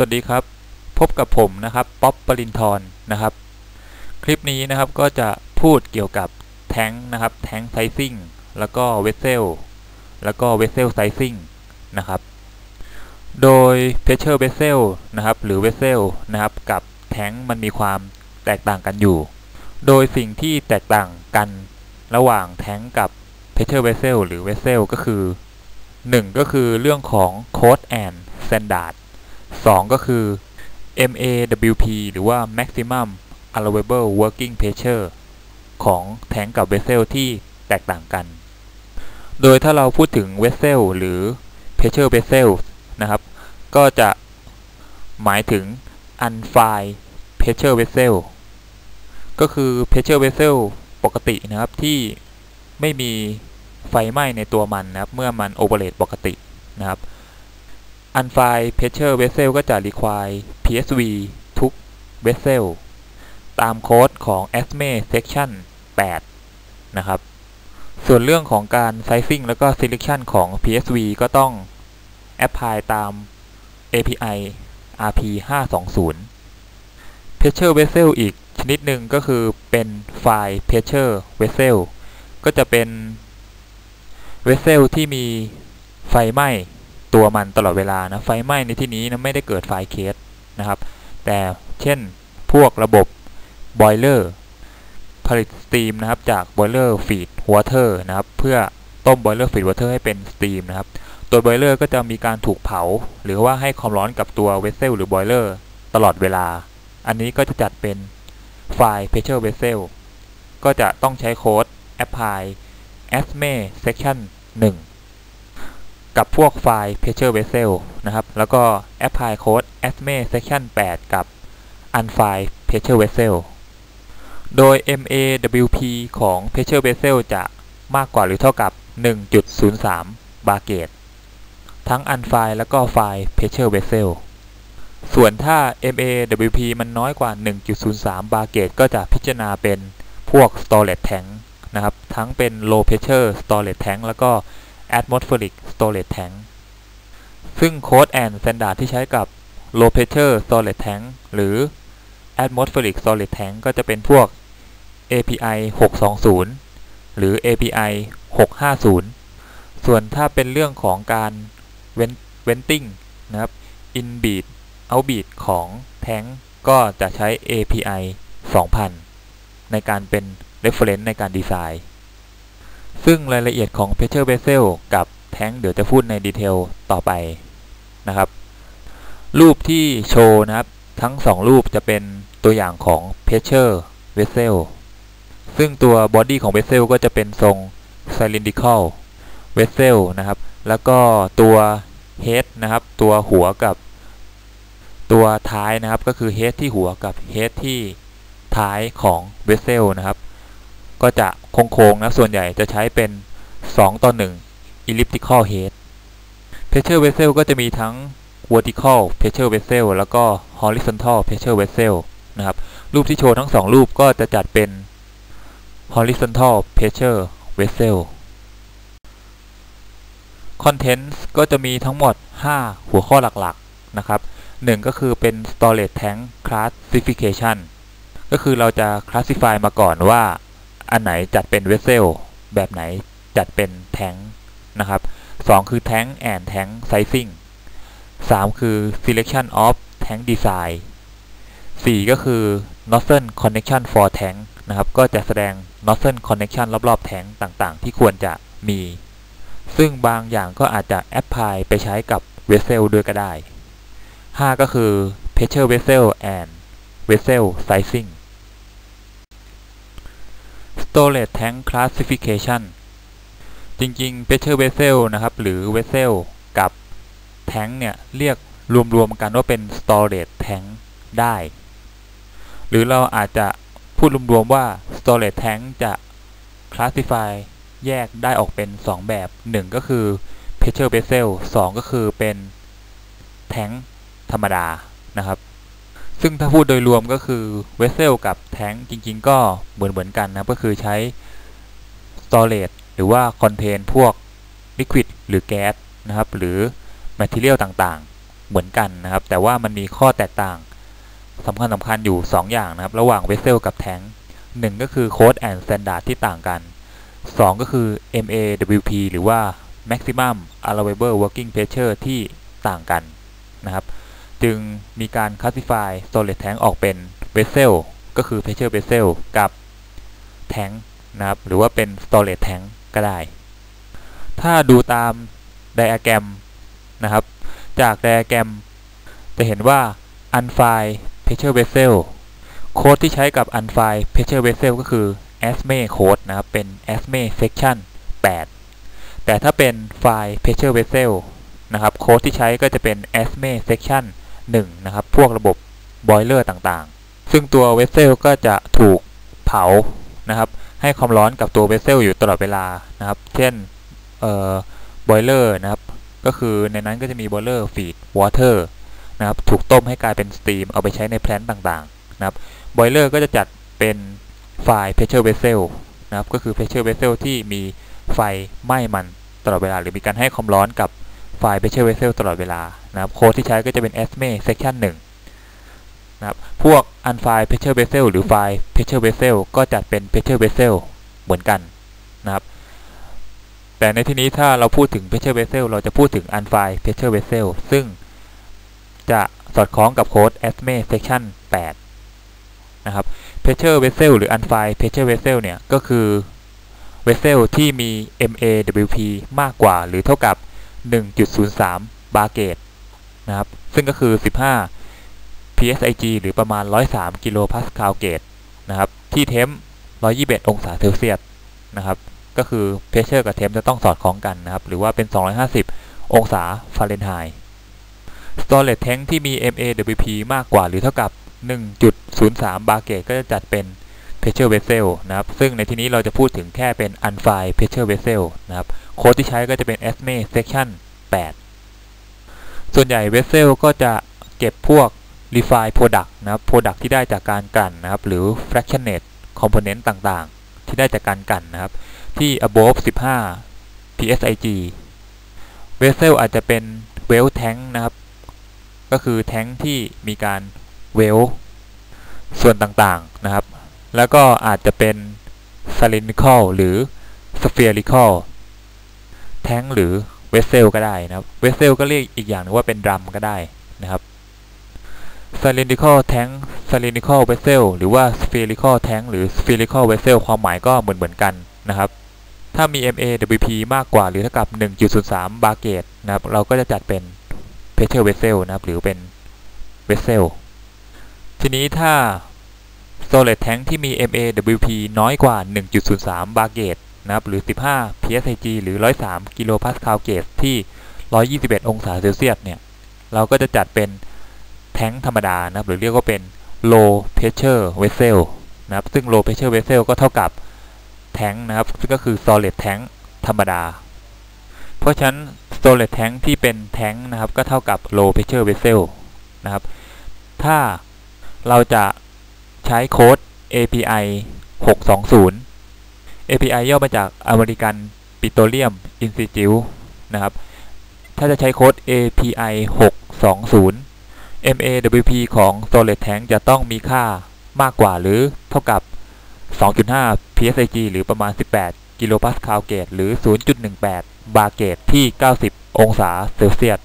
สวัสดีครับ พบกับผมนะครับป๊อปปรินทร์นะครับ คลิปนี้นะครับก็จะพูดเกี่ยวกับแท้งนะครับ tank sizing แล้วก็ vessel แล้วก็ vessel sizing นะครับ โดย pressure vessel นะครับ หรือ vessel นะครับ กับแท้งมันมีความแตกต่างกันอยู่ โดยสิ่งที่แตกต่างกันระหว่างแท้งกับ pressure vessel หรือ vessel ก็คือ 1 ก็คือเรื่องของ Code and Standard 2 ก็คือ MAWP หรือว่า Maximum Allowable Working Pressure ของแทงกับเวสเซลที่แตกต่างกัน โดยถ้าเราพูดถึงเวสเซลหรือ Pressure Vessel นะครับ ก็จะหมายถึง Unfined Pressure Vessel ก็คือ Pressure Vessel ปกตินะครับที่ไม่มีไฟไหม้ในตัวมันนะครับ เมื่อมันโอเปเรตปกตินะครับ Unfined Pressure Vessel ก็จะ require PSV ทุก vessel ตามโค้ดของ ASME Section 8 นะครับ ส่วนเรื่องของการ sizing แล้วก็ selection ของ PSV ก็ต้อง apply ตาม API RP 520 Pressure Vessel อีกชนิดหนึ่งก็คือเป็น Fired Pressure Vessel ก็จะเป็น Vessel ที่มีไฟไหม้ ตัวมันตลอดเวลานะไฟไหม้ในที่นี้นะไม่ได้เกิด fire case นะครับแต่เช่นพวกระบบ boiler ผลิต steam นะครับจาก boiler feed water นะครับเพื่อต้ม boiler feed water ให้เป็น steam นะครับตัว boiler ก็จะมีการถูกเผา หรือว่าให้ความร้อนกับตัว vessel หรือ boiler ตลอดเวลา อันนี้ก็จะจัดเป็นไฟล์ pressure vessel ก็จะต้องใช้โค้ด apply ASME section 1 กับพวกไฟล์ pressure vessel นะครับ แล้วก็ apply code ASME section 8 กับ Unfired pressure vessel โดย MAWP ของ pressure vessel จะมากกว่าหรือเท่ากับ 1.03 บาเกต ทั้ง Unfile แล้วก็ file pressure vessel ส่วนถ้า MAWP มันน้อยกว่า 1.03 บาเกต ก็จะพิจารณาเป็นพวก storage tank นะครับ ทั้งเป็น low pressure storage tank แล้วก็ atmospheric storage tank ซึ่ง code and standard ที่ใช้กับ low pressure storage tank หรือ atmospheric storage tank ก็จะเป็นพวก API 620 หรือ API 650 ส่วนถ้าเป็นเรื่องของการ venting นะครับ inbeat outbeat ของแท้งก็จะใช้ API 2000 ในการเป็น reference ในการดีไซน์ ซึ่งรายละเอียดของ pressure vessel กับแท้งเดี๋ยวจะพูดในดีเทลต่อไปนะครับ รูปที่โชว์นะครับ ทั้ง 2 รูปจะเป็นตัวอย่างของ pressure vessel ซึ่งตัว body ของ vessel ก็จะเป็นทรง cylindrical vessel นะครับ แล้วก็ตัว head นะครับ ตัวหัวกับตัวท้ายนะครับ ก็คือ head ที่หัวกับ head ที่ท้ายของ vessel นะครับ ก็จะโค้งๆนะส่วนใหญ่จะใช้เป็น 2 ต่อ 1 elliptical head pressure vessel ก็จะมีทั้ง vertical pressure vessel แล้วก็ horizontal pressure vessel นะครับ รูปที่โชว์ทั้ง 2 รูปก็จะจัดเป็น horizontal pressure vessel contents ก็จะมีทั้งหมด 5 หัวข้อหลักๆ นะครับ 1 ก็คือเป็น storage tank classification ก็คือเราจะ classify มาก่อนว่า อันไหนจัดเป็นเวสเซลแบบไหนจัดเป็นแทงนะครับ 2 คือแทงแอนแทงไซซิ่ง3คือ selection of tank design 4 ก็คือ nozzle connection for tank นะครับ ก็จะแสดง nozzle connection รอบๆแทงต่างๆ ที่ควรจะมี ซึ่งบางอย่างก็อาจจะแอพพลายไปใช้กับ vessel ด้วยก็ได้ 5 ก็คือ pressure vessel and vessel sizing storage tank classification จริงๆ pressure vessel นะครับ หรือ vessel กับ tank เนี่ย เรียกรวมๆกันว่าเป็น storage tank ได้ หรือเราอาจจะพูดรวมๆว่า storage tank จะ classify แยกได้ออกเป็น 2 แบบ 1 ก็คือ pressure vessel 2 ก็คือเป็น tank ธรรมดานะครับ ซึ่งถ้าพูดโดยรวมก็คือ vessel กับ tank จริง ๆ ก็เหมือนๆกันนะก็คือใช้ storage หรือว่า contain พวก liquid หรือแก๊สนะครับหรือ material ต่างๆ เหมือนกันนะครับ แต่ว่ามันมีข้อแตกต่างสำคัญสำคัญอยู่ 2 อย่างนะครับ ระหว่าง vessel กับ tank 1ก็คือ code and standard ที่ต่างกัน 2 ก็คือ MAWP หรือว่า maximum allowable working pressure ที่ต่างกันนะครับ จึงมีการ classify storage tank ออกเป็น vessel ก็คือ pressure vessel กับ tank นะครับ หรือว่าเป็น storage tank ก็ได้ ถ้าดูตามไดอะแกรมนะครับ จากไดอะแกรมจะเห็นว่า unfine pressure vessel โค้ดที่ใช้กับ unfine pressure vessel ก็คือ ASME code นะครับ เป็น ASME section 8 แต่ถ้าเป็น fine pressure vessel นะครับ โค้ดที่ใช้ก็จะเป็น ASME section 1นะครับ พวกระบบ boiler ต่างๆ ซึ่งตัว vessel ก็จะถูกเผานะครับ ให้ความร้อนกับตัว vessel อยู่ตลอดเวลานะครับ เช่นเอ่อ boiler นะครับ ก็คือในนั้นก็จะมี boiler feed water นะครับ ถูกต้มให้กลายเป็นสตรีม เอาไปใช้ในแพลนต่างๆนะครับ boiler ก็จะจัดเป็นไฟ pressure vessel นะครับ ก็คือ pressure vessel ที่มีไฟไหม้มันตลอดเวลา หรือมีการให้ความร้อนกับ ไฟ pressure vessel ตลอดเวลานะครับโค้ดที่ใช้ก็จะเป็น ASME section 1นะครับพวก unfine pressure vessel หรือ fine pressure vessel ก็จัดเป็น pressure vessel เหมือนกันนะครับแต่ในที่นี้ถ้าเราพูดถึง pressure vessel เราจะพูดถึง unfine pressure vessel ซึ่งจะสอดคล้องกับโค้ด ASME section 8 นะครับ pressure vessel หรือ unfine pressure vessel เนี่ยก็คือ vessel ที่มี MAWP มากกว่าหรือเท่ากับ 1.03 bar gauge นะครับ ซึ่งก็คือ 15 psig หรือประมาณ 103 กิโลพาสคาลเกตนะครับ ที่เทม121 องศาเซลเซียสนะครับ ก็คือ pressure กับเทมจะต้องสอดคล้องกันนะครับ หรือว่าเป็น 250 องศาฟาเรนไฮต์ storage tank ที่มี MAWP มากกว่าหรือเท่ากับ 1.03 bar gauge ก็จะจัดเป็น pressure vessel นะครับ ซึ่งในที่นี้เราจะพูดถึงแค่เป็น unfine pressure vessel นะครับ โค้ดที่ใช้ก็จะเป็น ASME section 8 ส่วนใหญ่ vessel ก็จะเก็บพวก refine product นะครับ product ที่ได้จากการกลั่นนะครับ หรือ fractionate component ต่างๆ ที่ได้จากการกลั่นนะครับ ที่ above 15 psig vessel อาจจะเป็น well tank นะครับ ก็คือแท้งที่มีการเวลส่วนต่างๆนะครับ แล้วก็อาจจะเป็น cylindrical หรือ spherical แท้งหรือ vessel ก็ได้นะครับ vessel ก็เรียกอีกอย่างนึงว่าเป็นดรัมก็ได้นะครับ cylindrical tank cylindrical vessel หรือว่า spherical tank หรือ spherical vessel ความหมายก็เหมือนๆกันนะครับ ถ้ามี MAWP มากกว่าหรือเท่ากับ 1.03 bar gauge นะครับ เราก็จะจัดเป็น pressure vessel นะครับ หรือเป็น vessel ทีนี้ถ้า storage tank ที่มี MAWP น้อยกว่า 1.03 bar gauge นะครับหรือ 15 psig หรือ 103 กิโลพาสคาลเกตที่ 121 องศาเซลเซียสเนี่ยเราก็จะจัดเป็นแท้งธรรมดานะครับหรือเรียกว่าเป็น low pressure vessel นะครับซึ่ง low pressure vessel ก็เท่ากับแท้งนะครับซึ่งก็คือ solid tank ธรรมดา เพราะฉะนั้น storage tank ที่เป็นแท้งนะครับก็เท่ากับ low pressure vessel นะครับถ้าเราจะใช้โค้ด API 620 API ย่อมาจาก American Petroleum Institute นะครับ ถ้าจะใช้โค้ด API 620 MAWP ของ storage tank จะต้องมีค่ามากกว่าหรือเท่ากับ 2.5 psig หรือประมาณ 18 กิโลพาสคาล gauge หรือ 0.18 บาร์ gauge ที่ 90 องศาเซลเซียส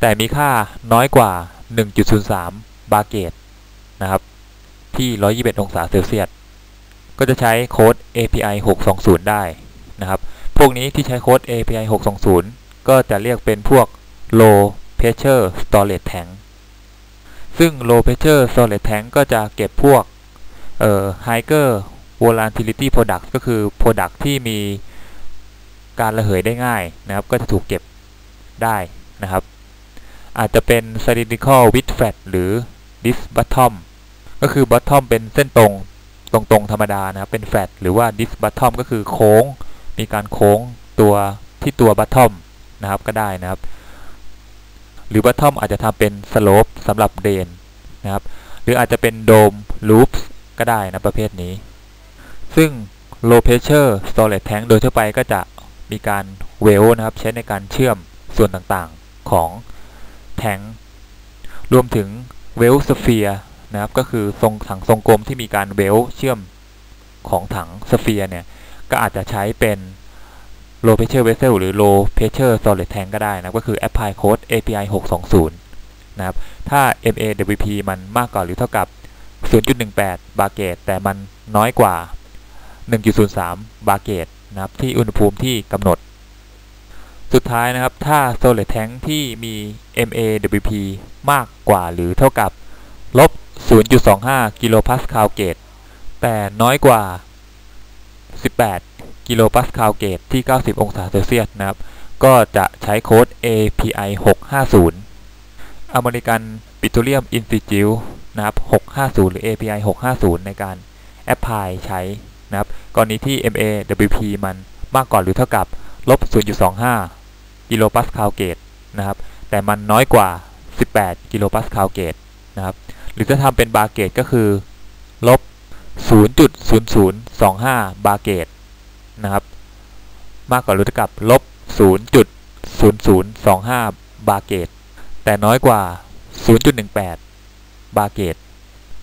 แต่มีค่าน้อยกว่า 1.03 บาร์ gauge นะครับ ที่ 121 องศาเซลเซียส ก็จะใช้โค้ด API 620 ได้นะครับ พวกนี้ที่ใช้โค้ด API 620 ก็จะเรียกเป็นพวก low pressure storage tank ซึ่ง low pressure storage tank ก็จะเก็บพวกเอ่อ higher volatility product ก็คือ product ที่มีการระเหยได้ง่ายนะครับ ก็จะถูกเก็บได้นะครับ อาจจะเป็น cylindrical with flat หรือ disc bottom ก็คือ bottom เป็นเส้นตรง ตรงๆธรรมดานะครับเป็น flat หรือว่า disc bottom ก็คือโค้ง มีการโค้งตัวที่ตัว bottom นะครับก็ได้นะครับ หรือ bottom อาจจะทำเป็น slope สำหรับเดนนะครับ หรืออาจจะเป็น dome loops ก็ได้นะประเภทนี้ ซึ่ง low pressure storage tank โดยทั่วไปก็จะมีการเวลนะครับ ใช้ในการเชื่อมส่วนต่างๆของแทงรวมถึงเวลสเฟีย นะครับก็คือทรงถังทรงกลมที่มีการเวลเชื่อมของถัง sphere เนี่ย ก็อาจจะใช้เป็น low pressure vessel หรือ low pressure storage tank ก็ได้นะก็คือ apply code API 620 นะครับ ถ้า MAWP มันมากกว่าหรือเท่ากับ 0.18 บาร์ gauge แต่มันน้อยกว่า 1.03 บาร์ gauge นะครับ ที่อุณหภูมิที่กำหนด สุดท้ายนะครับ ถ้า storage tank ที่มี MAWP มากกว่าหรือเท่ากับลบ 0.25 กิโลพาสคาล gauge แต่น้อยกว่า 18 กิโลพาสคาล gauge ที่ 90 องศาเซลเซียสนะครับ ก็จะใช้โค้ด API 650 American Petroleum Institute นะครับ 650 หรือ API 650 ในการ apply ใช้นะครับกรณีที่ MAWP มันมากกว่าหรือเท่ากับลบ 0.25 กิโลพาสคาล gaugeนะครับ แต่มันน้อยกว่า 18 กิโลพาสคาลเกตนะครับ รือถ้าทำเป็นบาเกตก็คือลบ 0.0025 บาเกตนะครับ มากกว่ารือเท่ากับลบ 0.0025 บาเกต แต่น้อยกว่า 0.18 บาเกต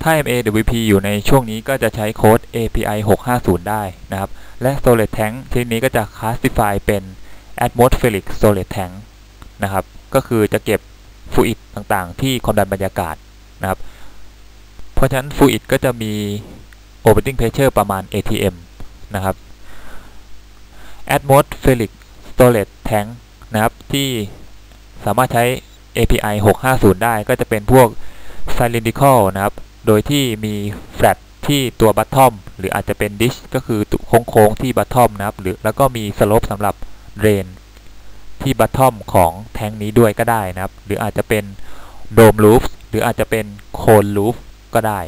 ถ้า MAWP อยู่ในช่วงนี้ก็จะใช้โค้ด API 650 ได้นะครับ และ Solid Tank ทีนี้ก็จะ classify เป็น Atmospheric Solid Tank นะครับ ก็คือจะเก็บฟลูอิดต่างๆ ที่ความดันบรรยากาศนะครับ เพราะฉะนั้นฟลูอิดก็จะมี operating pressure ประมาณ ATM นะครับ Atmospheric Storage Tank นะครับ ที่สามารถใช้ API 650 ได้ก็จะเป็นพวก cylindrical นะครับ โดยที่มี flat ที่ตัว bottom หรืออาจจะเป็น dish ก็คือโค้งๆที่ bottom นะครับ หรือแล้วก็มี slope สำหรับ drain ที่ bottom ของแทงนี้ด้วยก็ได้นะครับ หรืออาจจะเป็น dome roof หรืออาจจะเป็น cone roof ก็ได้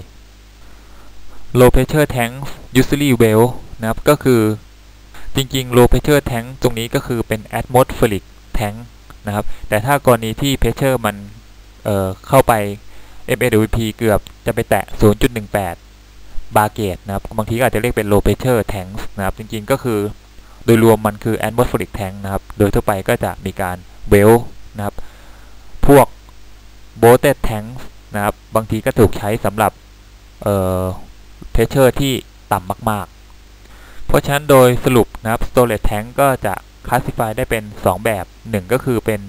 low pressure tank usually well นะครับก็คือจริงๆ low pressure tank ตรงนี้ก็คือเป็น atmospheric tank นะครับ แต่ถ้ากรณีที่ pressure มันเเข้าไป MAWP เกือบจะไปแตะ 0.18 บาร์เกตนะครับ บางทีอาจจะเรียกเป็น low pressure tank นะครับ จริงๆ ก็คือโดยรวมมันคือ atmospheric tank นะครับ โดยทั่วไปก็จะมีการ well นะครับ พวก boated tank นะครับ บางทีก็ถูกใช้สำหรับเอ่อ pressure ที่ต่ำมาก ๆ เพราะฉะนั้นโดยสรุปนะครับ storage tank ก็จะ classify ได้เป็น 2 แบบ 1 ก็คือเป็น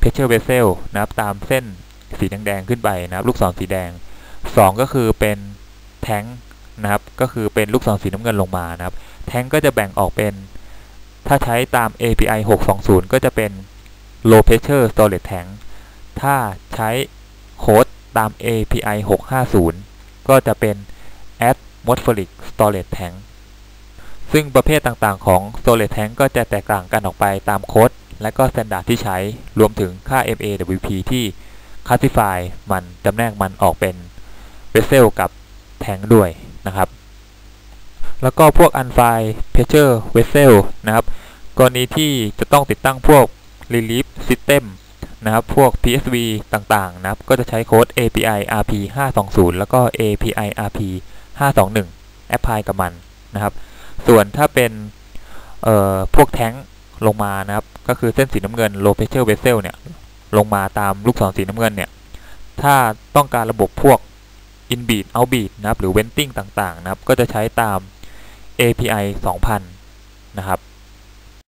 pressure vessel นะครับ ตามเส้นสีแดงๆขึ้นไปนะครับ ลูกศรสีแดง 2 ก็คือเป็นแทงนะครับ ก็คือเป็นลูกศรสีน้ำเงินลงมานะครับแทงก็จะแบ่งออกเป็น ถ้าใช้ตาม API 620 ก็จะเป็น low pressure storage tank ถ้าใช้โค้ด ตาม API 650 ก็จะเป็น atmospheric storage tank ซึ่งประเภทต่างๆของ storage tank ก็จะแตกต่างกันออกไปตามโค้ด และก็ standard ที่ใช้ รวมถึงค่า MAWP ที่ classify มันจำแนกมันออกเป็น vessel กับ tank ด้วยนะครับ แล้วก็พวก unfine pressure vessel นะครับ กรณีที่จะต้องติดตั้งพวก relief system นะครับพวก PSV ต่างๆนะครับก็จะใช้โค้ด API RP 520 แล้วก็ API RP 521 apply กับมันนะครับส่วนถ้าเป็นพวกแท้งลงมานะครับก็คือเส้นสีน้ำเงิน low pressure vessel เนี่ยลงมาตามลูกศรสีน้ำเงินเนี่ยถ้าต้องการระบบพวก inbeat outbeat นะครับหรือ venting ต่างๆนะครับก็จะใช้ตาม API 2000 นะครับ